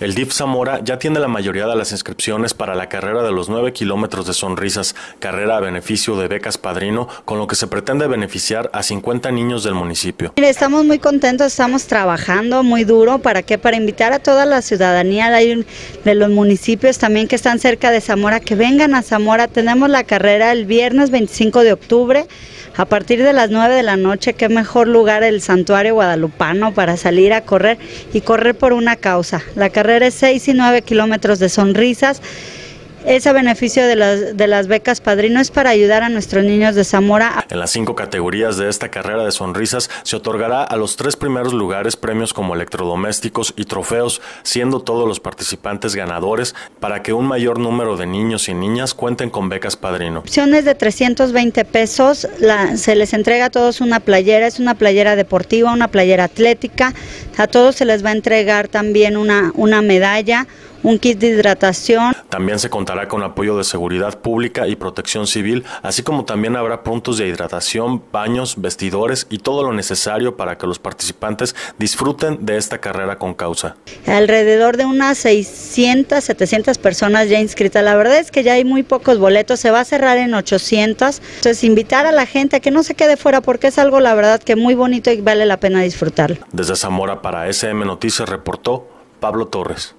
El DIF Zamora ya tiene la mayoría de las inscripciones para la carrera de los 9 kilómetros de sonrisas, carrera a beneficio de becas Padrino, con lo que se pretende beneficiar a 50 niños del municipio. Estamos muy contentos, estamos trabajando muy duro para que para invitar a toda la ciudadanía de, de los municipios también que están cerca de Zamora que vengan a Zamora. Tenemos la carrera el viernes 25 de octubre a partir de las 9 de la noche, qué mejor lugar el santuario guadalupano para salir a correr y correr por una causa. La carrera es 6 y 9 kilómetros de sonrisas ese beneficio de las, de las becas Padrino es para ayudar a nuestros niños de Zamora. En las cinco categorías de esta carrera de sonrisas se otorgará a los tres primeros lugares premios como electrodomésticos y trofeos, siendo todos los participantes ganadores para que un mayor número de niños y niñas cuenten con becas Padrino. Opciones de 320 pesos, se les entrega a todos una playera, es una playera deportiva, una playera atlética, a todos se les va a entregar también una, una medalla, un kit de hidratación. También se contará con apoyo de seguridad pública y protección civil, así como también habrá puntos de hidratación, baños, vestidores y todo lo necesario para que los participantes disfruten de esta carrera con causa. Alrededor de unas 600, 700 personas ya inscritas. La verdad es que ya hay muy pocos boletos, se va a cerrar en 800. Entonces, invitar a la gente a que no se quede fuera porque es algo, la verdad, que muy bonito y vale la pena disfrutarlo. Desde Zamora para SM Noticias reportó Pablo Torres.